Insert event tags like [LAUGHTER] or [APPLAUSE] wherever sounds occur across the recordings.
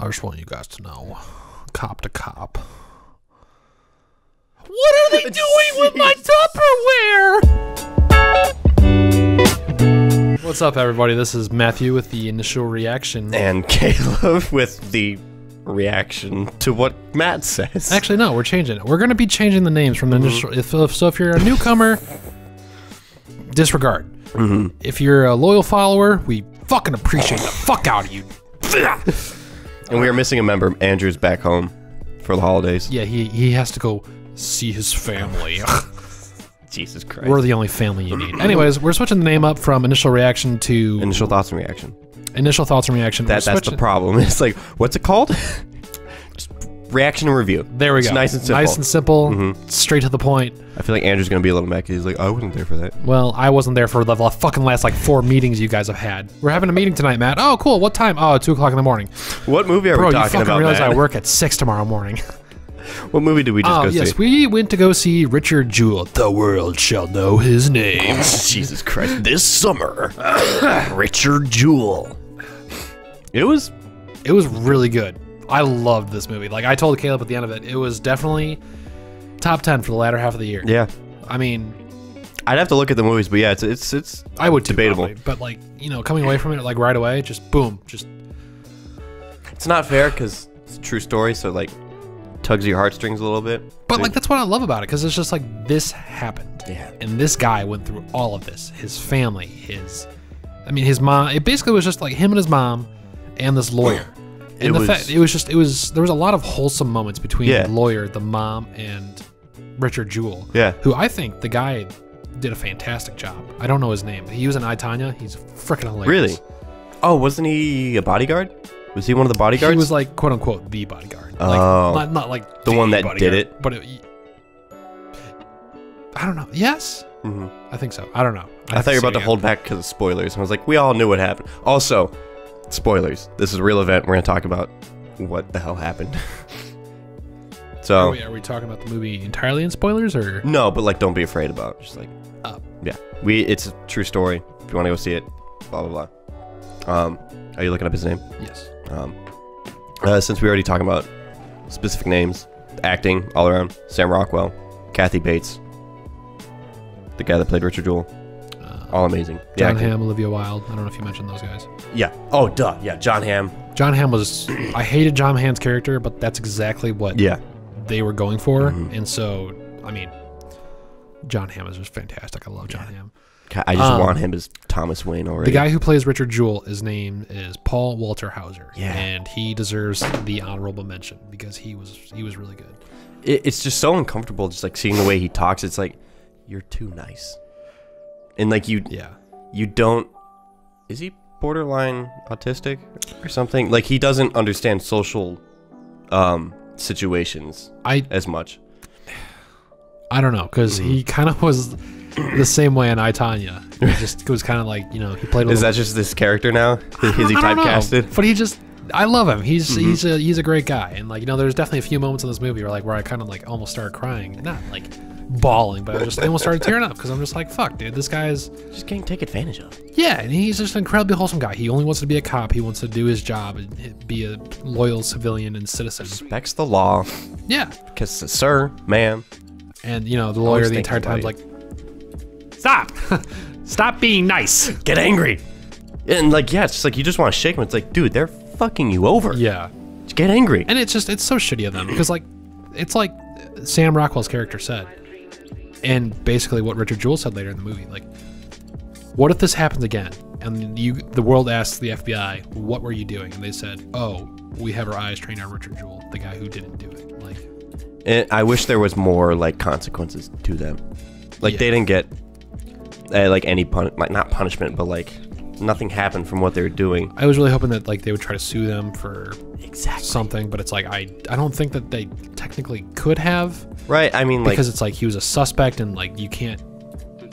I just want you guys to know, cop to cop. What are they doing with my [LAUGHS] Tupperware? What's up, everybody? This is Matthew with the initial reaction. and Caleb with the reaction to what Matt says. Actually, no, we're changing it. We're going to be changing the names from the mm-hmm. initial. If, if, so, if you're a newcomer, disregard. Mm-hmm. If you're a loyal follower, we fucking appreciate the fuck out of you. [LAUGHS] and we are missing a member. Andrew's back home for the holidays. Yeah, he he has to go see his family. [LAUGHS] Jesus Christ. we're the only family you need. [CLEARS THROAT] Anyways, we're switching the name up from initial reaction to Initial thoughts and reaction. initial thoughts and reaction. That that's the switching- problem. [LAUGHS] It's like, what's it called? [LAUGHS] Reaction and review. There we It's go. nice and simple. Nice and simple. Mm-hmm. Straight to the point. I feel like Andrew's gonna be a little mad 'cause he's like, oh, I wasn't there for that. Well, I wasn't there for the fucking last like four meetings you guys have had. We're having a meeting tonight, Matt. Oh, cool. What time? Oh, two o'clock in the morning. What movie are Bro, we you fucking about? realize Matt? I work at six tomorrow morning. [LAUGHS] [LAUGHS] What movie did we just Oh, go yes, see? we went to go see Richard Jewell. The world shall know his name. [LAUGHS] Jesus Christ! This summer, [COUGHS] Richard Jewell. It was It was really good. I loved this movie. Like I told Caleb at the end of it, it was definitely top ten for the latter half of the year. yeah. I mean, I'd have to look at the movies, but yeah, it's it's it's I would too, Debatable. probably. but like you know, coming away from it like right away, just boom, just it's not fair because it's a true story, so like tugs at your heartstrings a little bit. But like that's what I love about it because it's just like this happened. Yeah. And this guy went through all of this. His family, his I mean his mom it basically was just like him and his mom and this lawyer. And It the was- fact it was just it was there was a lot of wholesome moments between Yeah. the lawyer, the mom, and Richard Jewell. Yeah. Who I think the guy did a fantastic job. I don't know his name, but he was in I Tonya. He's freaking hilarious. Really? Oh, wasn't he a bodyguard? Was he one of the bodyguards? He was like quote unquote the bodyguard. Like, Oh. not not like The one that did it? But it, I don't know. Yes, Mhm. I think so. I don't know. I thought you were about to hold back because of spoilers. I was like, we all knew what happened. Also, spoilers. This is a real event. We're gonna talk about what the hell happened. [LAUGHS] Are so we, are we talking about the movie entirely in spoilers or? no, but like, don't be afraid about. It. Just like, Oh. yeah, we. It's a true story. If you want to go see it, blah blah blah. Um, are you looking up his name? Yes. Um, uh, since we already talking about specific names, acting all around, Sam Rockwell, Kathy Bates, the guy that played Richard Jewell, Uh, all amazing. Jon acting- Hamm, Olivia Wilde. I don't know if you mentioned those guys. Yeah. Oh, duh. Yeah, Jon Hamm. Jon Hamm was. I hated Jon Hamm's character, but that's exactly what Yeah. they were going for, Mhm. and so I mean, Jon Hamm is just fantastic. I love Jon Hamm. I just Um, want him as Thomas Wayne already. The guy who plays Richard Jewell, his name is Paul Walter Hauser. Yeah. And he deserves the honorable mention because he was he was really good. It, it's just so uncomfortable, just like seeing the way he talks. It's like you're too nice, and like you Yeah. you don't. Is he borderline autistic or something? Like he doesn't understand social um situations I as much. [SIGHS] I don't know because Mm-hmm. he kind of was the same way in Itanya. Tonya. He [LAUGHS] just was kind of like you know he played. A Is that just this character now? [LAUGHS] Is he I don't know, typecasted? But he just. I love him. He's Mm-hmm. he's a he's a great guy, and like you know, there's definitely a few moments in this movie where like where I kind of like almost started crying, not like bawling, but I just I almost started tearing up because I'm just like, fuck, dude, this guy's Just getting taken advantage of. Yeah, and he's just an incredibly wholesome guy. He only wants to be a cop. He wants to do his job and be a loyal civilian and citizen. Respects the law, Yeah, because sir, ma'am. and you know the lawyer the entire time's about like, stop, [LAUGHS] stop being nice. Get angry. And like, yeah, it's just like you just want to shake him. It's like, dude, they're fucking you over. Yeah, Just get angry. and it's just it's so shitty of them because like it's like Sam Rockwell's character said, and basically what Richard Jewell said later in the movie. Like, what if this happens again? And you, the world asks the FBI, "What were you doing?" And they said, "Oh, we have our eyes trained on Richard Jewell, the guy who didn't do it." Like. And I wish there was more like consequences to them. Like Yeah. they didn't get uh, like any pun like not punishment, but like nothing happened from what they were doing. I was really hoping that like they would try to sue them for Exactly. something, but it's like I I don't think that they technically could have Right. I mean, like, because it's like he was a suspect and like you can't.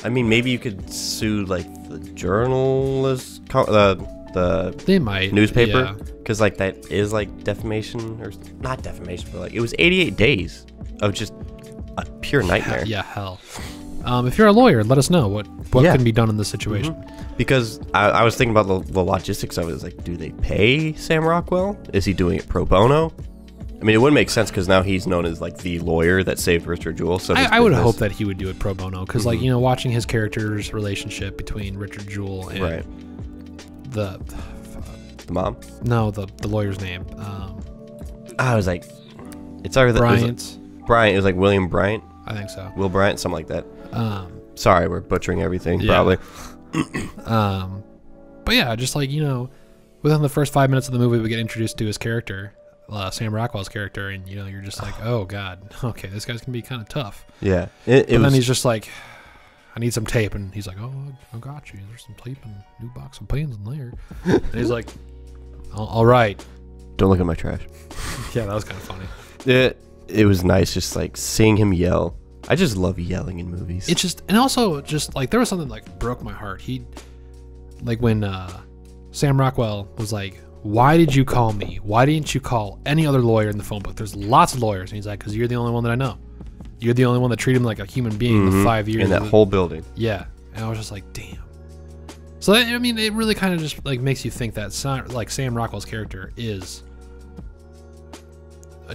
I mean, maybe you could sue like the journalist, co- the the They might newspaper, yeah. because like that is like defamation or not defamation, but like it was 88 days of just a pure nightmare. Yeah, hell. Um, if you're a lawyer, let us know what what Yeah. can be done in this situation. Because I, I was thinking about the, the logistics of it. It's like, do they pay Sam Rockwell? Is he doing it pro bono? I mean, it wouldn't make sense because now he's known as like the lawyer that saved Richard Jewell. So I, I would hope that he would do it pro bono because, like, you know, watching his character's relationship between Richard Jewell and right, the the mom. no the the lawyer's name, um, I was like, it's either the, it was like- Bryant. Bryant. It was like William Bryant, I think so. Will Bryant, something like that. Um, Sorry, we're butchering everything. Yeah. Probably. [CLEARS THROAT] um, but yeah, just like you know, within the first five minutes of the movie, we get introduced to his character, uh, Sam Rockwell's character, and you know, you're just like, [SIGHS] oh god, [LAUGHS] okay, this guy's gonna be kind of tough. Yeah. It, it was. then he's just like, I need some tape, and he's like, oh, I got you. There's some tape and a new box of pens in there. [LAUGHS] and he's like, "All- all right. don't look at my trash. [LAUGHS] Yeah, that was kind of funny. It it was nice, just like seeing him yell. I just love yelling in movies. It's just and also just like there was something like broke my heart. He like when uh Sam Rockwell was like, "Why did you call me? Why didn't you call any other lawyer in the phone book? There's lots of lawyers." And he's like, "Cause you're the only one that I know. You're the only one that treated him like a human being the Mhm. five years in that that- whole building. Yeah, and I was just like, damn. So that, I mean, it really kind of just like makes you think that Sam, like Sam Rockwell's character is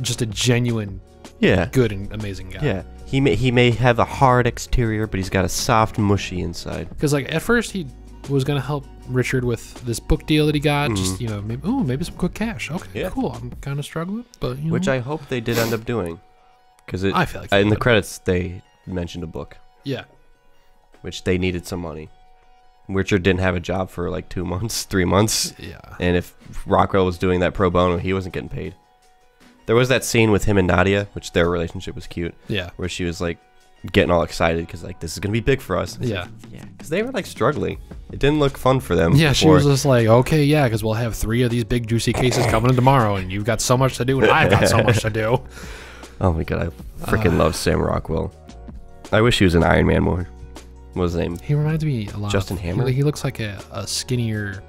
just a genuine, Yeah. good and amazing guy. Yeah. He may he may have a hard exterior, but he's got a soft, mushy inside. Because like at first he was gonna help Richard with this book deal that he got. Mm-hmm. Just you know, maybe oh maybe some quick cash. Okay. Yeah. cool. I'm kind of struggling, but you know, Which I hope they did end up doing. Because it I feel like in the credits they mentioned a book, yeah, which they needed some money. Richard didn't have a job for like two months, three months, yeah, and if Rockwell was doing that pro bono, he wasn't getting paid. There was that scene with him and Nadia, which their relationship was cute, yeah, where she was like getting all excited because like this is gonna be big for us. Yeah, like, yeah, because they were like struggling. It didn't look fun for them. yeah. She was just like, okay, yeah, because we'll have three of these big juicy cases coming in tomorrow, and you've got so much to do, and I've got so [LAUGHS] much to do. Oh my god, I freaking Uh. love Sam Rockwell. I wish he was an Iron Man more. What was his name? He reminds me a lot. Of. Justin of, Hammer? He, he looks like a, a skinnier,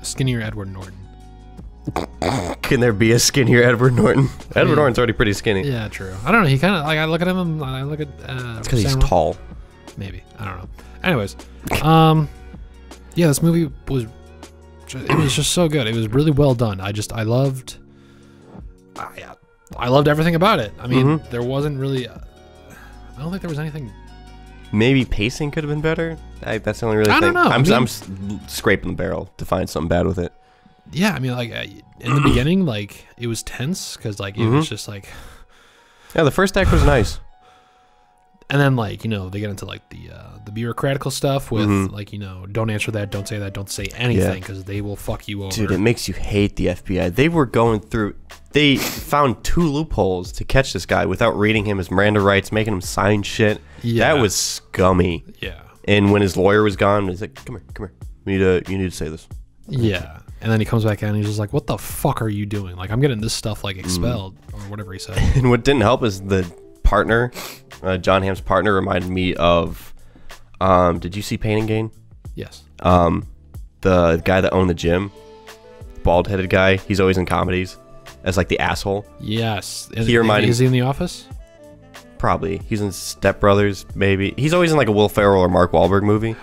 a skinnier Edward Norton. [LAUGHS] Can there be a skinnier Edward Norton? Edward mean- Norton's already pretty skinny. Yeah, true. I don't know. He kind of like I look at him. and I look at. Uh, It's because he's tall. Maybe I don't know. Anyways, um, yeah, this movie was. It was just so good. It was really well done. I just I loved. I I loved everything about it. I mean, Mhm. there wasn't really. Uh, I don't think there was anything. Maybe pacing could have been better. I, that's the only really I thing. don't know. I I'm, mean- I'm scraping the barrel to find something bad with it. Yeah, I mean, like in the beginning, like it was tense because like it was Mhm. just like Yeah, the first act was nice. and then like you know they get into like the uh, the bureaucratical stuff with Mhm. like you know don't answer that don't say that don't say anything because they will fuck you over Dude, it makes you hate the FBI. They were going through. They found two loopholes to catch this guy without reading him his Miranda rights, making him sign shit. Yeah. That was scummy. yeah And when his lawyer was gone, he's like, "Come here, come here. We need to. You need to say this." yeah and then he comes back in and he's just like what the fuck are you doing like i'm getting this stuff Mm. like expelled or whatever he said [LAUGHS] And what didn't help is the partner, uh, Jon Hamm's partner, reminded me of. Um, did you see Pain and Gain? yes Um, the guy that owned the gym, bald headed guy. He's always in comedies as like the asshole. yes And- He reminded- is he in the office Probably he's in Step Brothers. Maybe he's always in like a Will Ferrell or Mark Wahlberg movie.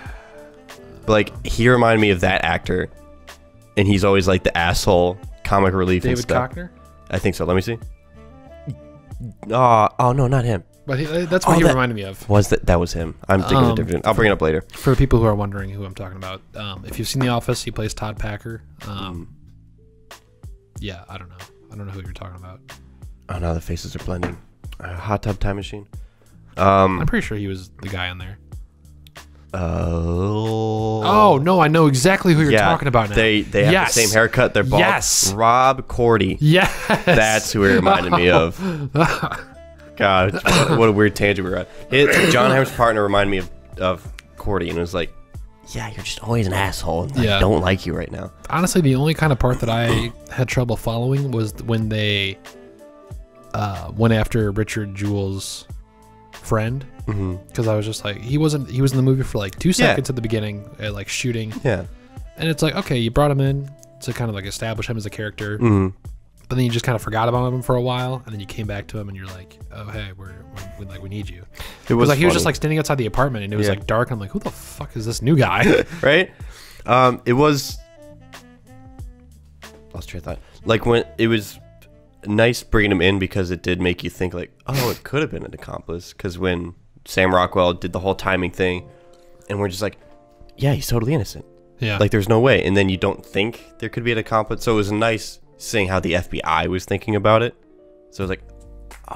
But like he reminded me of that actor, and he's always like the asshole comic relief and david stuff. Koechner I think so. Let me see. Oh, oh no, not him. but he, that's what Oh, he that- reminded me of Was that that was him? I'm thinking Um, of different. I'll bring it up later. for people who are wondering who i'm talking about um, if you've seen the office he plays todd packer um, yeah i don't know i don't know who you're talking about Oh no, the faces are blending. Uh, hot tub time machine. Um. i'm pretty sure he was the guy in there Oh. oh no i know exactly who you're yeah, talking about now They they have Yes. the same haircut. They're bald. Yes. Rob Corddry. yes That's who it reminded me of. [LAUGHS] God, what, a weird tangent we're on. It, Jon Hammer's partner reminded me of, of Corddry, and it was like, "Yeah, you're just always an asshole. and I don't like you right now." honestly the only kind of part that i had trouble following was when they uh, went after richard jewell's friend because i was just like he wasn't he was in the movie for like two Yeah. seconds at the beginning uh, like shooting Yeah. and it's like okay you brought him in to kind of like establish him as a character hmm but then you just kind of forgot about him for a while, and then you came back to him, and you're like, "Oh, hey, we're, we're we, like we need you." It was like he was just like standing outside the apartment, and it was Yeah. like dark. And I'm like, "Who the fuck is this new guy?" [LAUGHS] right? Um, it was. Lost train of thought. Like when it was nice bringing him in because it did make you think like, oh, it could have been an accomplice. Because when Sam Rockwell did the whole timing thing, and we're just like, yeah, he's totally innocent. yeah, Like there's no way. And then you don't think there could be an accomplice. So it was nice seeing how the FBI was thinking about it. So it was like,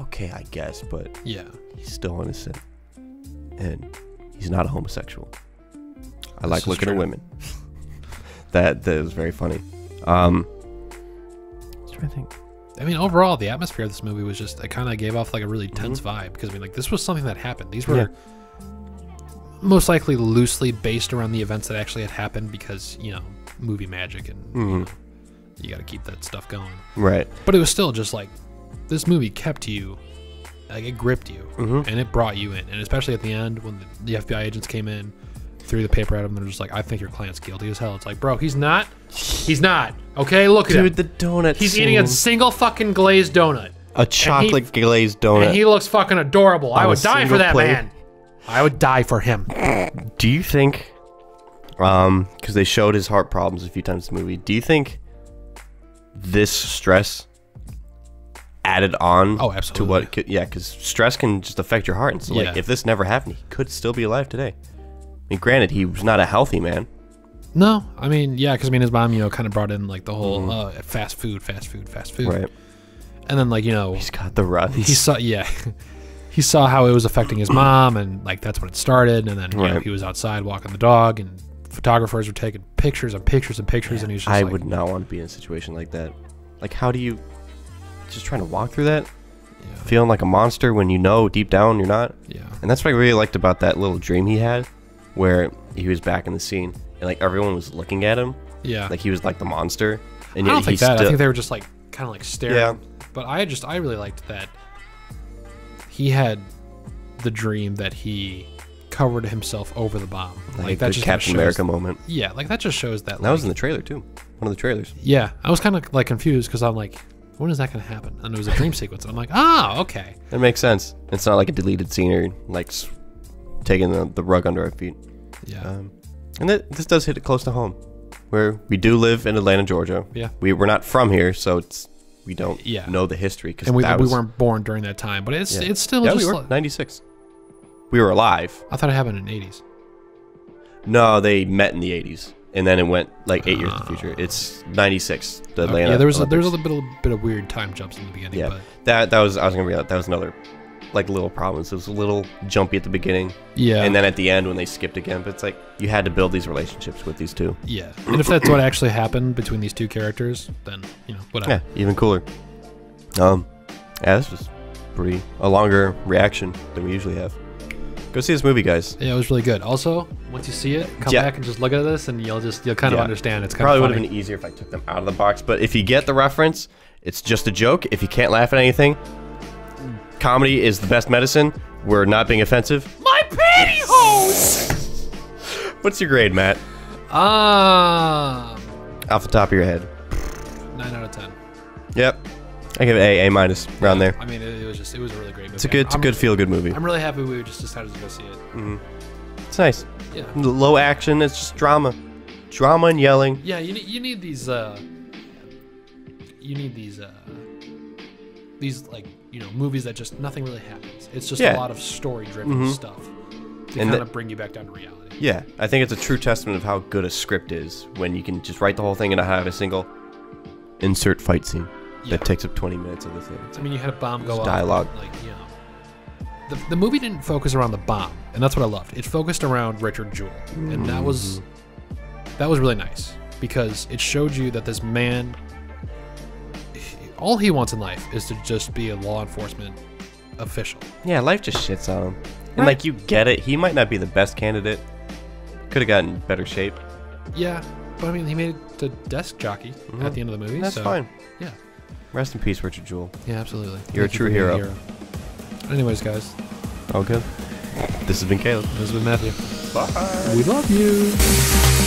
okay, I guess, but yeah, he's still innocent, and he's not a homosexual. I like looking true. at women. [LAUGHS] that that was very funny. Um, I was trying to think. I mean, overall, the atmosphere of this movie was just it kind of gave off like a really tense Mm-hmm. vibe because I mean, like this was something that happened. These were most likely loosely based around the events that actually had happened because you know movie magic and you, Mhm. know, you got to keep that stuff going. Right. But it was still just like this movie kept you, like it gripped you, Mhm. and it brought you in. And especially at the end when the, the FBI agents came in, threw the paper at him, and they're just like, "I think your client's guilty as hell." It's like, bro, he's not. He's not. Okay, look at him. Dude, the donut. He's eating a single fucking glazed donut. a chocolate glazed donut. And he looks fucking adorable. I would die for that plate. man. I would die for him. do you think? Um, because they showed his heart problems a few times in the movie. Do you think this stress added on Oh, absolutely. to what? Could, yeah, because stress can just affect your heart. And so, Yeah. like, if this never happened, he could still be alive today. I mean, granted, he was not a healthy man. No, I mean, yeah, because I mean, his mom, you know, kind of brought in like the whole uh, fast food, fast food, fast food. Right. and then like you know, He's got the runs. he saw, yeah, [LAUGHS] he saw how it was affecting his mom, and like that's when it started, and then you know, he was outside walking the dog, and photographers were taking pictures and pictures and pictures, and he's just I like, would not want to be in a situation like that. Like, how do you just trying to walk through that, yeah, feeling like a monster when you know deep down you're not? yeah, And that's what I really liked about that little dream he had, where he was back in the scene and like everyone was looking at him, yeah. like he was like the monster. And I don't think that. I think they were just like kind of like staring. Yeah. But I just I really liked that he had the dream that he covered himself over the bomb. like, Like, that the just Captain shows- America moment. Yeah, like that just shows that. That was in the trailer too. One of the trailers. yeah, I was kind of like confused because I'm like, when is that going to happen? And it was a dream sequence, and I'm like, ah, okay. It makes sense. It's not like a deleted scene or like taking the, the rug under our feet. Yeah, Um, and th- this does hit it close to home, where we do live in Atlanta, Georgia. yeah. We we're not from here, so it's we don't Yeah. know the history because we, we weren't born during that time, but it's Yeah. it's still yeah, just. we were like- ninety six. We were alive. I thought it happened in the 80s. No, they met in the eighties, and then it went like eight years in the future. It's ninety six. The Atlanta. Uh, yeah, there was a, there was a little bit of, bit of weird time jumps in the beginning, Yeah. but that that was I was gonna that. That was another like little problem. So it was a little jumpy at the beginning, yeah, and then at the end when they skipped again. But it's like you had to build these relationships with these two. yeah. And if that's what actually happened between these two characters, then you know whatever. Yeah, even cooler. Um, yeah, this was pretty a longer reaction than we usually have. Go see this movie, guys. Yeah, it was really good. Also, once you see it, come Yeah. back and just look at this, and you'll just you'll kind of Yeah. understand. It's kind Probably of would have been easier if I took them out of the box, but if you get the reference, it's just a joke. If you can't laugh at anything, comedy is the best medicine. We're not being offensive. My pantyhose. What's your grade, Matt? Um, Off the top of your head. nine out of ten. Yep. I give it A, A minus, around there. I mean, it, it was just it was a really great movie. It's a good, it's a I'm, good feel good movie. I'm really happy we just decided to go see it. Mm -hmm. It's nice. Yeah. Low action. It's just drama, drama and yelling. Yeah, you need you need these uh you need these uh these like, you know, movies that just nothing really happens. It's just Yeah. a lot of story driven Mhm. stuff to And kind the- of bring you back down to reality. Yeah, I think it's a true testament of how good a script is when you can just write the whole thing and have a single insert fight scene Yeah. that takes up 20 minutes of the thing. I mean, you had a bomb go off. dialogue. Like, you know. The, the movie didn't focus around the bomb, and that's what I loved. It focused around Richard Jewell, and that was Mm-hmm. that was really nice because it showed you that this man, all he wants in life is to just be a law enforcement official. Yeah, life just shits on him. And Right. like you get it, he might not be the best candidate. Could have gotten better shape. Yeah, but I mean, he made it to desk jockey Mhm. at the end of the movie. That's so, fine. Yeah, Rest in peace, Richard Jewell. yeah, absolutely. You're a Thank you true for being hero. Anyways, guys, All good. This has been Caleb. this has been Matthew. Bye. We love you.